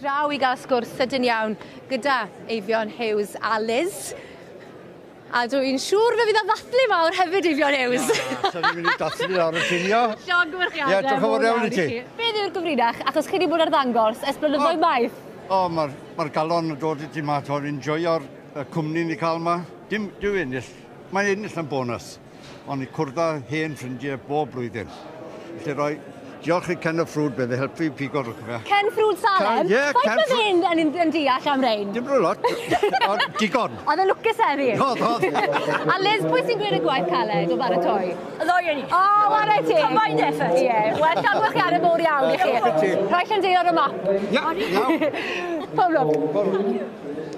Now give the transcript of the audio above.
draw i gael sgwrs sydyn iawn gyda Eifion Hughes a Liz. A dwi'n siŵr fe fydd am ddathlu mawr hefyd i Fion Ews. Sa'n ni'n mynd i dathlu ar y ffilio. Sian gwrchiadau. Ie, dwi'n fawr iawn i ti. Beth yw'r gyfrinach, achos chi wedi bod ar ddangos, es blynyddoedd maith? O, mae'r ma galon yn dod i ti ma, dwi'n enjoio'r cwmni ni cael ma. Dim, diw ennill. Mae'n ennill yn bonus. Ond i cwrdd â hen ffrindiau bob blwyddyn. Felly roi diolch i Ken y Ffrwd bydd yn helpu i pigo fe. Ken Ffrwd Salem? Ie, yeah, Ken Ffrwd. Faint bydd yn, yn deall am rein? Dim rwy'n lot, ond digon. Oedd y lwcus eri? Oedd, oedd. A Liz, pwy sy'n gwneud y gwaith caled o baratoi? Y Ddoi yn i. O, warai ti. Combined effort. Ie, wel, llonwchiadau mowr iawn i chi. Rhaid yn deall ar y map. Ie, iawn. Pob lwc. Pob lwb.